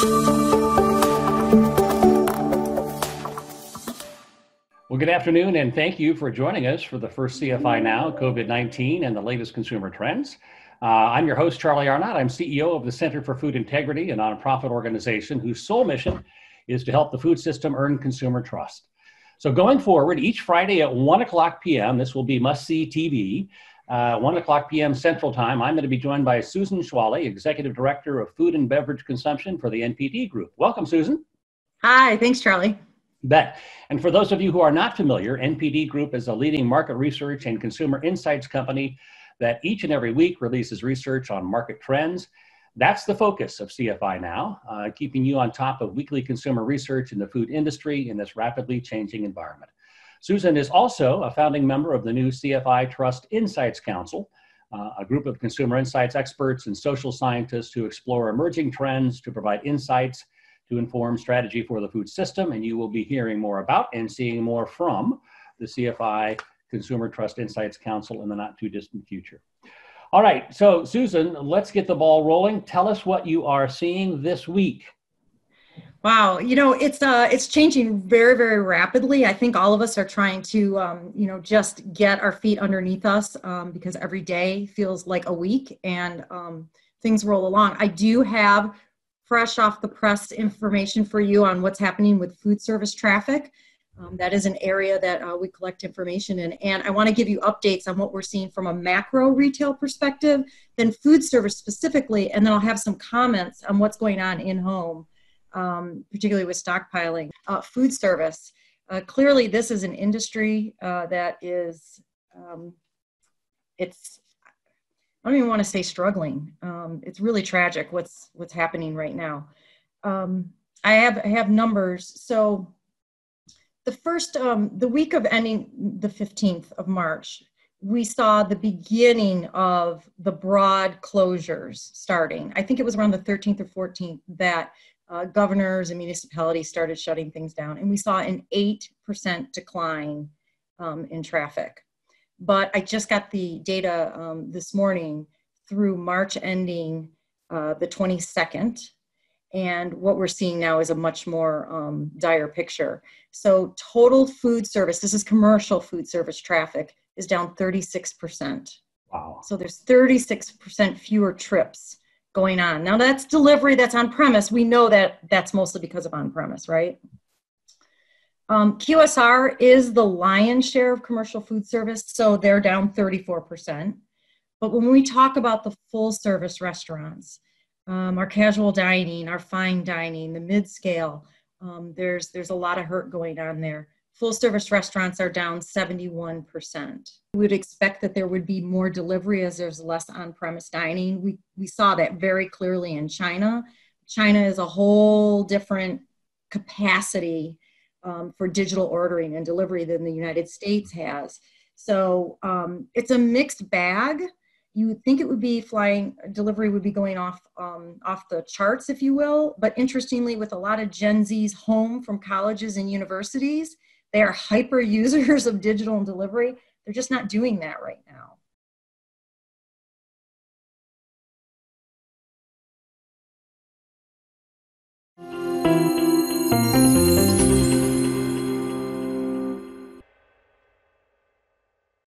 Well, good afternoon, and thank you for joining us for the first CFI Now COVID 19 and the latest consumer trends. Uh, I'm your host, Charlie Arnot. I'm CEO of the Center for Food Integrity, a nonprofit organization whose sole mission is to help the food system earn consumer trust. So, going forward, each Friday at 1 o'clock p.m., this will be must see TV. Uh, 1 o'clock p.m. Central Time, I'm going to be joined by Susan Schwallie, Executive Director of Food and Beverage Consumption for the NPD Group. Welcome, Susan. Hi, thanks, Charlie. Bet. And for those of you who are not familiar, NPD Group is a leading market research and consumer insights company that each and every week releases research on market trends. That's the focus of CFI Now, uh, keeping you on top of weekly consumer research in the food industry in this rapidly changing environment. Susan is also a founding member of the new CFI Trust Insights Council, uh, a group of consumer insights experts and social scientists who explore emerging trends to provide insights to inform strategy for the food system. And you will be hearing more about and seeing more from the CFI Consumer Trust Insights Council in the not too distant future. All right, so Susan, let's get the ball rolling. Tell us what you are seeing this week. Wow, you know it's uh it's changing very very rapidly. I think all of us are trying to um, you know just get our feet underneath us um, because every day feels like a week and um, things roll along. I do have fresh off the press information for you on what's happening with food service traffic. Um, that is an area that uh, we collect information in. And I want to give you updates on what we're seeing from a macro retail perspective, then food service specifically, and then I'll have some comments on what's going on in home, um, particularly with stockpiling. Uh, food service. Uh, clearly, this is an industry uh, that is, um, it's I don't even want to say struggling. Um, it's really tragic what's what's happening right now. Um, I have I have numbers. So the first um, the week of ending the 15th of March, we saw the beginning of the broad closures starting. I think it was around the 13th or 14th that uh, governors and municipalities started shutting things down, and we saw an eight percent decline um, in traffic. But I just got the data um, this morning through March ending uh, the 22nd. And what we're seeing now is a much more um, dire picture. So, total food service, this is commercial food service traffic, is down 36%. Wow. So, there's 36% fewer trips going on. Now, that's delivery that's on premise. We know that that's mostly because of on premise, right? Um, QSR is the lion's share of commercial food service, so they're down 34%. But when we talk about the full service restaurants, um, our casual dining, our fine dining, the mid scale, um, there's, there's a lot of hurt going on there. Full service restaurants are down 71%. We would expect that there would be more delivery as there's less on premise dining. We, we saw that very clearly in China. China is a whole different capacity um, for digital ordering and delivery than the United States has. So um, it's a mixed bag. You would think it would be flying delivery would be going off um, off the charts, if you will. But interestingly, with a lot of Gen Zs home from colleges and universities, they are hyper users of digital and delivery. They're just not doing that right now.